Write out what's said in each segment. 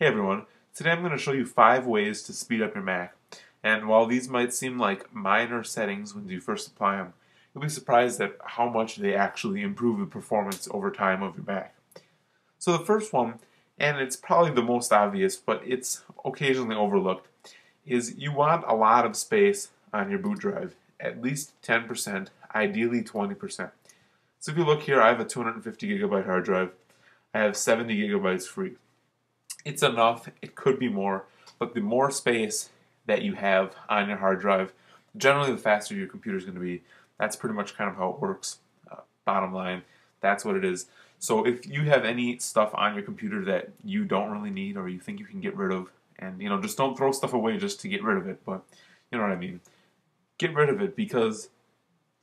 Hey everyone, today I'm going to show you five ways to speed up your Mac. And while these might seem like minor settings when you first apply them, you'll be surprised at how much they actually improve the performance over time of your Mac. So the first one, and it's probably the most obvious, but it's occasionally overlooked, is you want a lot of space on your boot drive, at least 10%, ideally 20%. So if you look here, I have a 250 gigabyte hard drive. I have 70 gigabytes free it's enough. It could be more, but the more space that you have on your hard drive, generally the faster your computer is going to be. That's pretty much kind of how it works. Uh, bottom line, that's what it is. So if you have any stuff on your computer that you don't really need or you think you can get rid of, and you know, just don't throw stuff away just to get rid of it, but you know what I mean. Get rid of it because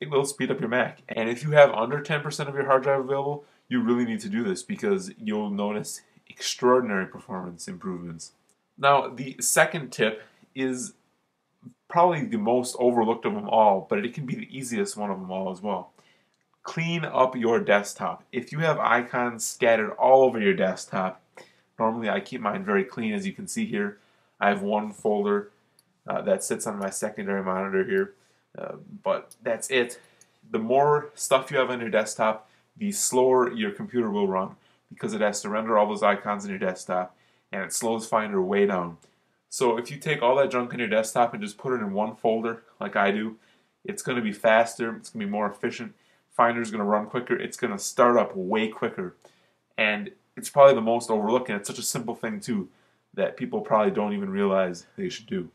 it will speed up your Mac. And if you have under 10% of your hard drive available, you really need to do this because you'll notice extraordinary performance improvements. Now, the second tip is probably the most overlooked of them all, but it can be the easiest one of them all as well. Clean up your desktop. If you have icons scattered all over your desktop, normally I keep mine very clean as you can see here. I have one folder uh, that sits on my secondary monitor here, uh, but that's it. The more stuff you have on your desktop, the slower your computer will run because it has to render all those icons in your desktop and it slows Finder way down. So if you take all that junk in your desktop and just put it in one folder like I do, it's going to be faster, it's going to be more efficient, Finder's going to run quicker, it's going to start up way quicker. And it's probably the most overlooked and it's such a simple thing too that people probably don't even realize they should do.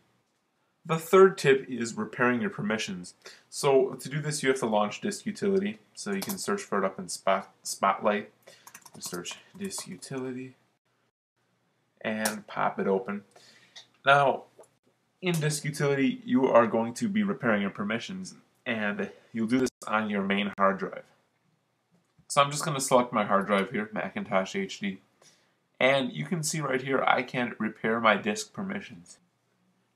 The third tip is repairing your permissions. So to do this you have to launch disk utility so you can search for it up in Spot, Spotlight search disk utility and pop it open. Now, in disk utility, you are going to be repairing your permissions, and you'll do this on your main hard drive. So I'm just going to select my hard drive here, Macintosh HD, and you can see right here I can repair my disk permissions.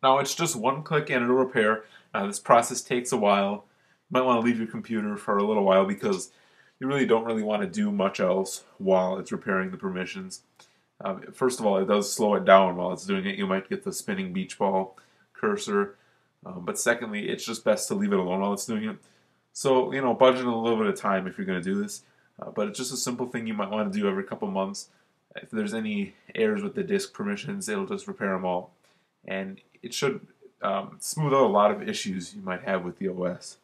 Now it's just one click and it'll repair. Now this process takes a while. You might want to leave your computer for a little while because you really don't really want to do much else while it's repairing the permissions. Um, first of all, it does slow it down while it's doing it. You might get the spinning beach ball cursor. Um, but secondly, it's just best to leave it alone while it's doing it. So, you know, budget a little bit of time if you're going to do this. Uh, but it's just a simple thing you might want to do every couple months. If there's any errors with the disk permissions, it'll just repair them all. And it should um, smooth out a lot of issues you might have with the OS.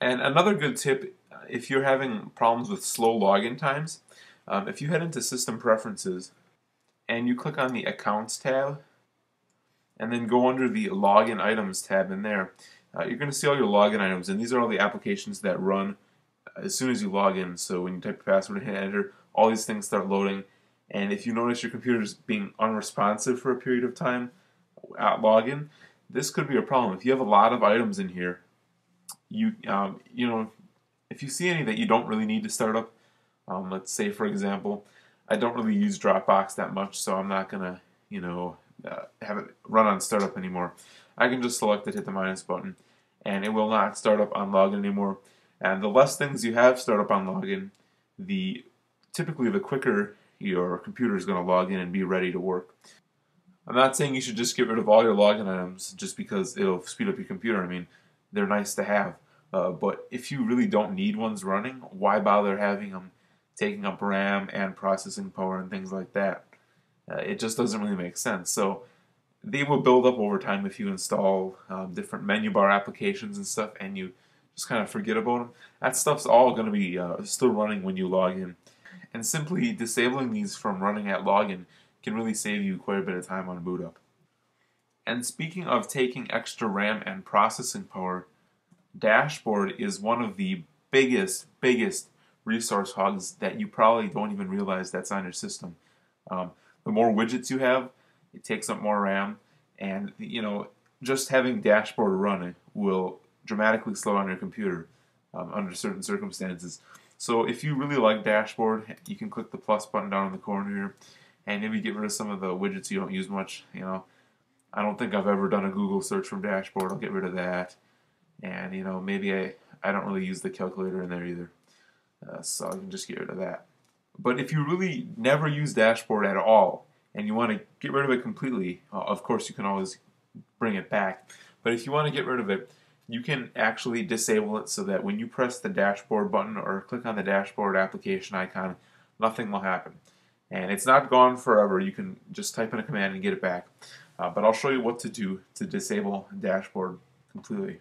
And another good tip if you're having problems with slow login times, um, if you head into System Preferences and you click on the Accounts tab, and then go under the Login Items tab in there, uh, you're going to see all your login items, and these are all the applications that run as soon as you log in. So when you type your password and hit enter, all these things start loading. And if you notice your computer is being unresponsive for a period of time at login, this could be a problem. If you have a lot of items in here, you um, you know if you see any that you don't really need to start up, um, let's say for example, I don't really use Dropbox that much, so I'm not gonna, you know, uh, have it run on startup anymore. I can just select it, hit the minus button, and it will not start up on login anymore. And the less things you have start up on login, the typically the quicker your computer is going to log in and be ready to work. I'm not saying you should just get rid of all your login items just because it'll speed up your computer. I mean, they're nice to have. Uh, but if you really don't need ones running, why bother having them taking up RAM and processing power and things like that? Uh, it just doesn't really make sense. So they will build up over time if you install um, different menu bar applications and stuff and you just kind of forget about them. That stuff's all going to be uh, still running when you log in. And simply disabling these from running at login can really save you quite a bit of time on boot up. And speaking of taking extra RAM and processing power, Dashboard is one of the biggest, biggest resource hogs that you probably don't even realize that's on your system. Um, the more widgets you have, it takes up more RAM, and you know just having Dashboard running will dramatically slow down your computer um, under certain circumstances. So if you really like Dashboard, you can click the plus button down in the corner here, and maybe get rid of some of the widgets you don't use much. You know, I don't think I've ever done a Google search from Dashboard. I'll get rid of that and you know maybe I, I don't really use the calculator in there either uh, so I can just get rid of that but if you really never use dashboard at all and you want to get rid of it completely, of course you can always bring it back. But if you want to get rid of it, you can actually disable it so that when you press the dashboard button or click on the dashboard application icon, nothing will happen. And it's not gone forever. You can just type in a command and get it back. Uh, but I'll show you what to do to disable dashboard completely.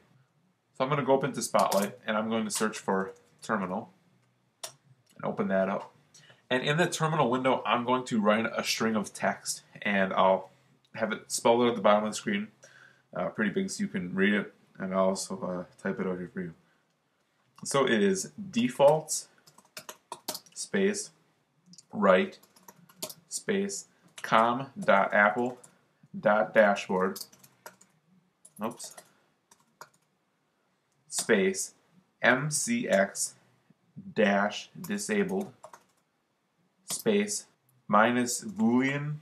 So I'm going to go up into Spotlight and I'm going to search for terminal and open that up. And in the terminal window, I'm going to write a string of text and I'll have it spelled out at the bottom of the screen, uh, pretty big so you can read it, and I'll also uh, type it out here for you. So it is defaults space write space com dot apple dot dashboard oops space mcx dash disabled space minus boolean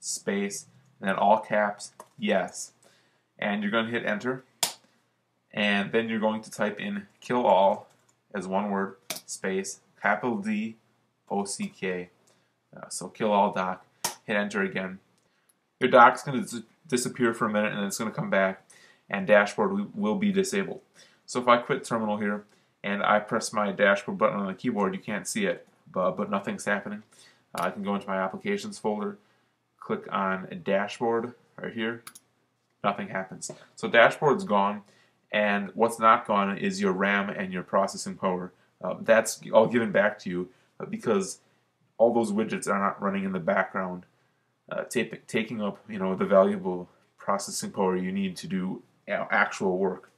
space and then all caps yes. And you're going to hit enter. And then you're going to type in kill all as one word space capital D O C K. Uh, so kill all Dock hit enter again. Your Dock's going to disappear for a minute and then it's going to come back and dashboard will be disabled. So if I quit terminal here and I press my dashboard button on the keyboard you can't see it but, but nothing's happening. Uh, I can go into my applications folder click on dashboard right here nothing happens. So dashboard's gone and what's not gone is your RAM and your processing power. Uh, that's all given back to you uh, because all those widgets are not running in the background. Uh, taking up you know the valuable processing power you need to do actual work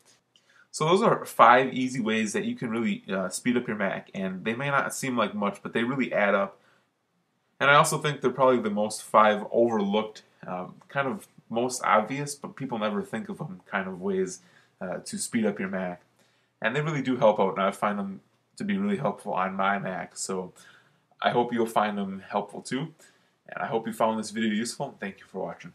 so those are five easy ways that you can really uh, speed up your Mac, and they may not seem like much, but they really add up. And I also think they're probably the most five overlooked, um, kind of most obvious, but people never think of them kind of ways uh, to speed up your Mac. And they really do help out, and I find them to be really helpful on my Mac. So I hope you'll find them helpful too. And I hope you found this video useful. Thank you for watching.